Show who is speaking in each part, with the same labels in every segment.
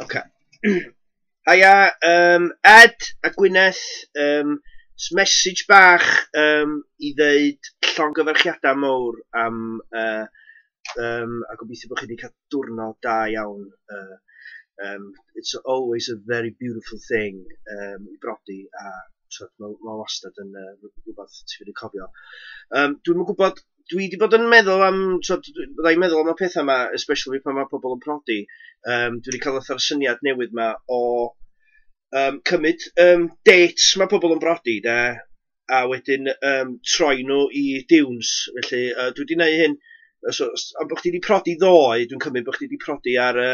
Speaker 1: Oce. Okay. Haia, uh, um, Ed a Gwyneth, um, message bach um, i ddeud llongyfarchiadau mowr am... Uh, um, a gobeithio bod chi wedi cael diwrnod da iawn. Uh, um, it's always a very beautiful thing um, i brodi a mae ma wastad yn uh, rhywbeth ti wedi cofio. Um, Dwi'n gwybod dwi wedi bod yn meddwl am, so, byddai'n meddwl am y pethau yma, especially pan mae pobl yn prodi, um, dwi wedi cael ytha'r syniad newydd yma o um, cymryd um, dates mae pobl yn brodi, da, a wedyn um, troi nhw i diwns. Felly, uh, dwi wedi gwneud hyn, so, a bod chdi wedi prodi ddoe, dwi'n cymryd bod chdi wedi prodi ar uh,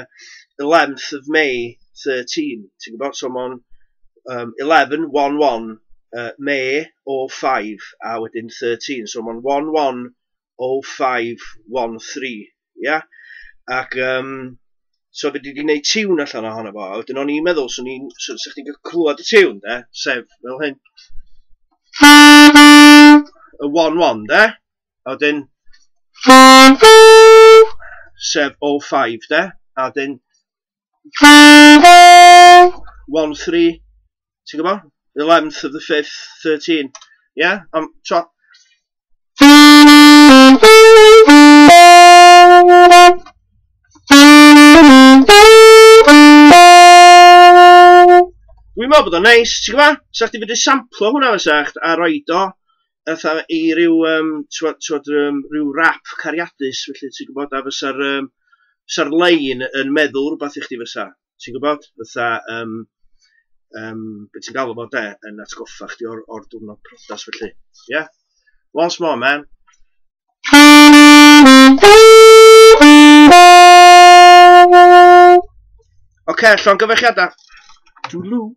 Speaker 1: 11th of May 13, ti'n gwybod? So, mae'n um, 11, 1, 1, uh, May o 5 a wedyn 13. So mae'n 1-1 0513, ia? Ac, um, so fe di di wneud tiwn allan ohono fo, a wedyn o'n i'n meddwl, so ni'n, so, so, chi'n cael clywed y tiwn, de, sef, fel hyn. Y 1-1, de? A wedyn, sef 05, de? A wedyn, 1-3, ti'n gwybod? 11th of the 5th, 13, yeah? Am, um, so, Dwi'n meddwl bod o'n neis, ti'n gwybod? Sa chdi fyddi samplo hwnna fysach a roed o fatha i ryw, um, twod, twod, um, ryw rap cariadus, felly ti'n gwybod, a fysa'r um, fysa lein yn meddwl rhywbeth i chdi fysa. Ti'n gwybod? Fysa, um, um, beth ti'n galw fo de, yn atgoffa chdi o'r, or diwrnod prodas felly. Yeah? Once more, man. Oce, okay, llongyfarchiadau. Dwlu.